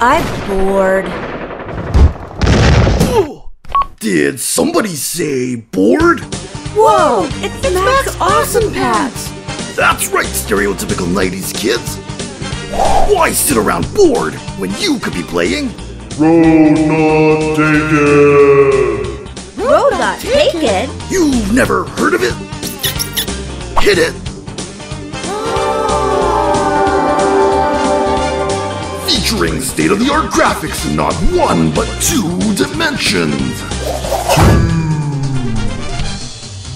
I'm bored. Did somebody say bored? Whoa, it's, it's Max, Awesome Pats. That's right, stereotypical 90s kids. Why sit around bored when you could be playing? Road not taken. Road not taken. You've never heard of it? Hit it! Featuring state of the art graphics in not one but two dimensions.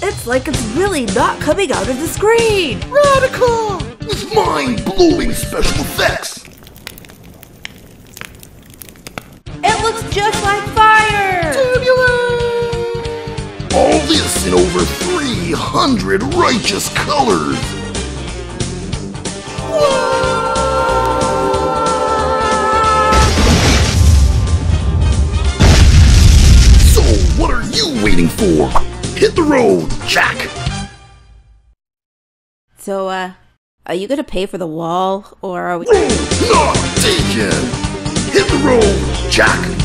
It's like it's really not coming out of the screen. Radical! With mind blowing special effects. It looks just like fire. All this in over 300 righteous colors. Waiting for? Hit the road, Jack! So, uh, are you gonna pay for the wall, or are we? Not taken! Hit the road, Jack!